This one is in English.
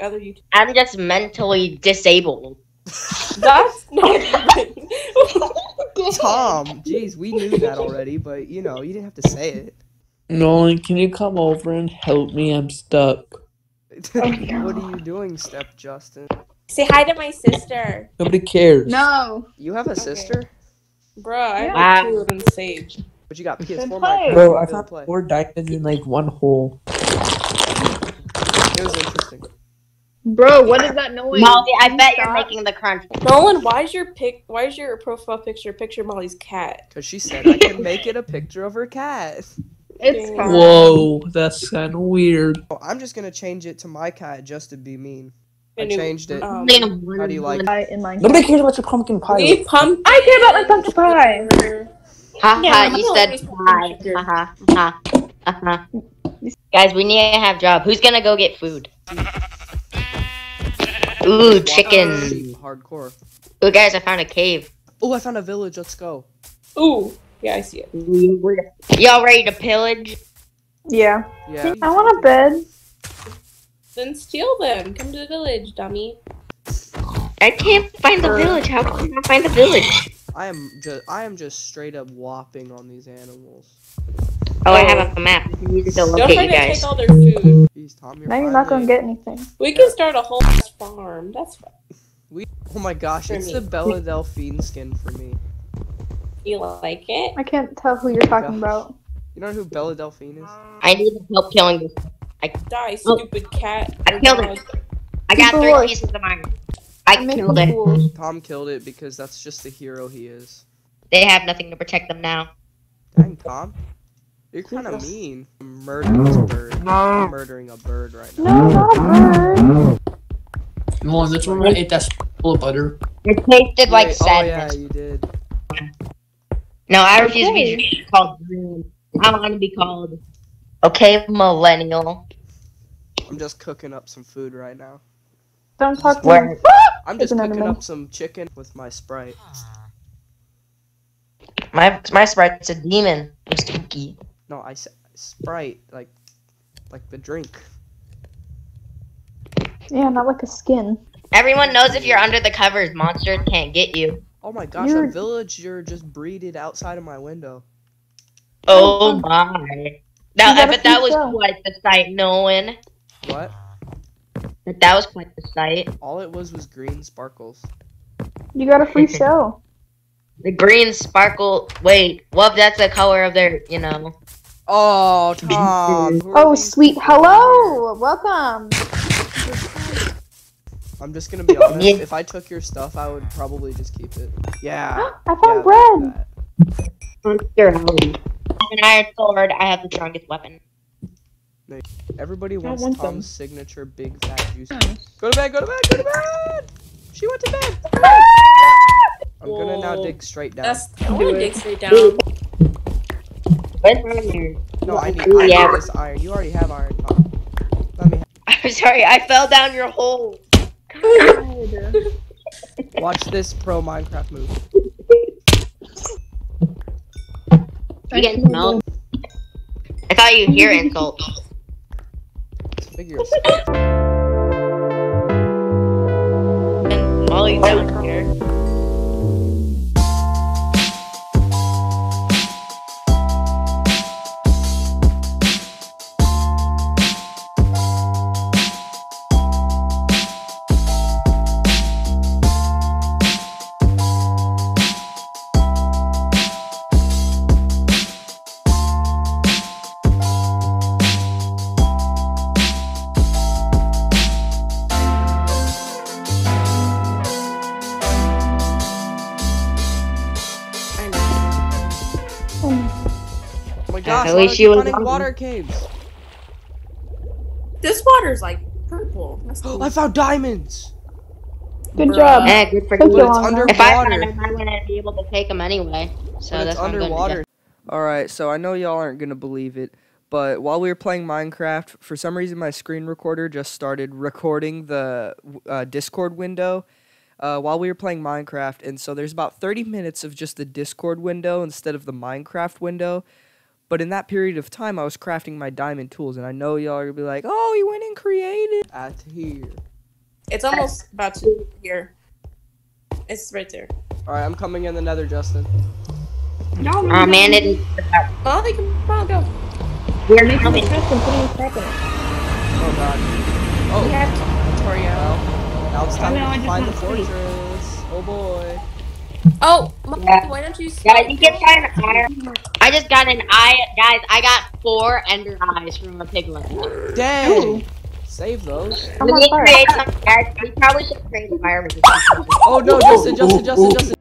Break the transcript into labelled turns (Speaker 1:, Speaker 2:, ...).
Speaker 1: other YouTube.
Speaker 2: I'm just mentally disabled.
Speaker 1: That's not even.
Speaker 3: Tom, jeez, we knew that already, but you know, you didn't have to say it.
Speaker 4: Nolan, can you come over and help me? I'm stuck.
Speaker 3: Oh, what are you doing, Step Justin?
Speaker 1: Say hi to my sister,
Speaker 4: Nobody cares.
Speaker 5: No.
Speaker 3: You have a sister?
Speaker 1: bro. I have
Speaker 2: Wow.
Speaker 1: two of them saved.
Speaker 3: But you got PS4
Speaker 5: play.
Speaker 4: Bro, I
Speaker 3: couldn't
Speaker 4: found four diamonds in like one hole.
Speaker 3: It was interesting.
Speaker 5: Bro, what is that noise?
Speaker 2: Molly, I bet you're making the crunch.
Speaker 1: Nolan, why is your pic? Why is your profile picture picture Molly's cat?
Speaker 3: Because she said I can make it a picture of her cat.
Speaker 5: It's fine.
Speaker 4: Whoa, that's kind of weird.
Speaker 3: Oh, I'm just gonna change it to my cat just to be mean. I changed it.
Speaker 1: Um,
Speaker 3: How do you like
Speaker 5: I in my
Speaker 4: Nobody cares about your pumpkin pie.
Speaker 1: leave pump.
Speaker 5: I care about my pumpkin pie.
Speaker 2: Haha,
Speaker 1: Yeah,
Speaker 2: you said
Speaker 1: always
Speaker 2: hi.
Speaker 1: fucking
Speaker 2: Haha, haha, haha. Guys, we need to have job. Who's gonna go get food? Ooh, chicken.
Speaker 3: Hardcore.
Speaker 2: Ooh, guys, I found a cave.
Speaker 3: Oh, I found a village. Let's go.
Speaker 1: Ooh, yeah, I see it.
Speaker 2: Y'all ready to pillage?
Speaker 5: Yeah.
Speaker 3: Yeah.
Speaker 5: I want a bed.
Speaker 1: Then steal them. Come to the village, dummy.
Speaker 2: I can't find the village. How can I not find the village?
Speaker 3: I am just I am just straight up whopping on these animals.
Speaker 2: Oh, I oh. have a map. I need to
Speaker 1: Don't
Speaker 2: locate
Speaker 1: forget
Speaker 2: you
Speaker 1: to
Speaker 2: guys.
Speaker 1: take all their food.
Speaker 3: Jeez, Tom, you're
Speaker 5: Now you're not gonna get anything.
Speaker 1: We can start a whole farm. That's fine.
Speaker 3: Oh my gosh,
Speaker 1: For
Speaker 3: it's
Speaker 1: me.
Speaker 3: the Bella Delphine skin for me.
Speaker 1: You like it?
Speaker 5: I can't tell who you're talking
Speaker 3: Gosh.
Speaker 5: about.
Speaker 3: You know who Bella Delphine is?
Speaker 2: I need help killing this.
Speaker 1: Die,
Speaker 2: Oh.
Speaker 1: stupid cat.
Speaker 2: I killed it. I got
Speaker 5: People
Speaker 2: three
Speaker 5: are-
Speaker 2: pieces of iron. I
Speaker 5: I'm
Speaker 2: killed it.
Speaker 5: fools.
Speaker 3: Tom killed it because that's just the hero he is.
Speaker 2: They have nothing to protect them now.
Speaker 3: Dang, Tom. You're kind of mean. Murdering this bird. I'm murdering a bird right now.
Speaker 5: No, not a bird.
Speaker 4: Nolan, that's when I ate that full of butter.
Speaker 2: It tasted like
Speaker 3: Wait, oh yeah, you did.
Speaker 2: No, I refuse to be called green. I want to be called. Okay, millennial.
Speaker 3: I'm just cooking up some food right now.
Speaker 5: Don't talk to me.
Speaker 3: I'm just
Speaker 5: It's
Speaker 3: cooking
Speaker 5: enemy.
Speaker 3: up some chicken with my Sprite.
Speaker 2: My my sprite's a demon. It's spooky.
Speaker 3: No, I said Sprite, like, like the drink.
Speaker 5: Yeah, not like a skin.
Speaker 2: Everyone knows if you're under the covers, monsters can't get you.
Speaker 3: Oh my gosh,
Speaker 5: You're-
Speaker 3: a villager just breeded outside of my window.
Speaker 2: Oh my. Now,
Speaker 5: You gotta
Speaker 2: but that was
Speaker 5: going.
Speaker 2: quite the sight, Nolan.
Speaker 3: What?
Speaker 2: But that was quite the sight.
Speaker 3: All it was was green sparkles.
Speaker 5: You got a free show.
Speaker 2: The green sparkle. Wait, well, that's the color of their, you know.
Speaker 3: Oh, Tom.
Speaker 5: Oh, sweet. Hello. Welcome.
Speaker 3: I'm just gonna be honest.
Speaker 2: Yeah.
Speaker 3: If I took your stuff, I would probably just keep it. Yeah.
Speaker 5: I found
Speaker 3: yeah,
Speaker 5: bread.
Speaker 3: that.
Speaker 2: Monster Halloween. I have an iron sword. I have the strongest weapon.
Speaker 3: Everybody wants
Speaker 1: want
Speaker 3: Tom's
Speaker 1: them.
Speaker 3: signature big fat juice. Go to bed. Go to bed. Go to bed. She went to bed. I'm gonna now dig straight down.
Speaker 1: That's I want to dig straight down.
Speaker 2: Where's my iron?
Speaker 3: No, I need,
Speaker 2: Ooh,
Speaker 3: I
Speaker 2: yeah.
Speaker 3: need this iron. You already have iron, Tom. Let me
Speaker 2: I'm sorry, I fell down your hole.
Speaker 3: watch this pro Minecraft move.
Speaker 2: You getting smelled? I thought you'd hear insults.
Speaker 3: Figure
Speaker 2: And Molly's down
Speaker 3: gosh,
Speaker 2: at
Speaker 3: why
Speaker 2: least she
Speaker 3: you
Speaker 2: was
Speaker 3: finding
Speaker 2: hungry.
Speaker 3: water caves?
Speaker 1: This water's like purple. Cool.
Speaker 3: I found diamonds!
Speaker 5: Good
Speaker 1: Bruh.
Speaker 5: job.
Speaker 2: Eh, good for
Speaker 5: Took
Speaker 2: you.
Speaker 5: you
Speaker 3: But it's
Speaker 5: long enough.
Speaker 2: If I found
Speaker 3: underwater.
Speaker 2: them, I wouldn't be able to take them anyway. So
Speaker 3: But
Speaker 2: that's
Speaker 3: it's
Speaker 2: what I'm gonna do.
Speaker 3: underwater. Alright, so I know y'all aren't gonna believe it, but while we were playing Minecraft, for some reason my screen recorder just started recording the uh, Discord window uh, while we were playing Minecraft, and so there's about 30 minutes of just the Discord window instead of the Minecraft window. But in that period of time, I was crafting my diamond tools, and I know y'all are gonna be like, "Oh, he went and created at here."
Speaker 1: It's almost about to here. It's right there.
Speaker 3: All right, I'm coming in the Nether, Justin.
Speaker 2: Oh man, it is.
Speaker 1: Molly, oh, come on, go.
Speaker 2: We're making coming.
Speaker 3: Oh god. Oh,
Speaker 1: We have Victoria.
Speaker 3: well, now it's time
Speaker 6: Oh, no,
Speaker 3: to find the
Speaker 6: went to sleep.
Speaker 3: fortress. Oh boy.
Speaker 1: Oh, Molly,
Speaker 2: Yeah.
Speaker 1: why don't you?
Speaker 2: Guys, you can find an iron. I just got an eye. Guys, I got four ender eyes from a piglin.
Speaker 3: Dang. Save those.
Speaker 5: I'm
Speaker 2: We need to create some, guys. We probably should create environments.
Speaker 3: Oh no, Justin, Justin, Justin, Justin.